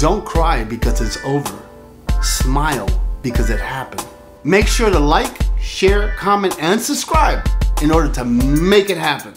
Don't cry because it's over. Smile because it happened. Make sure to like, share, comment, and subscribe in order to make it happen.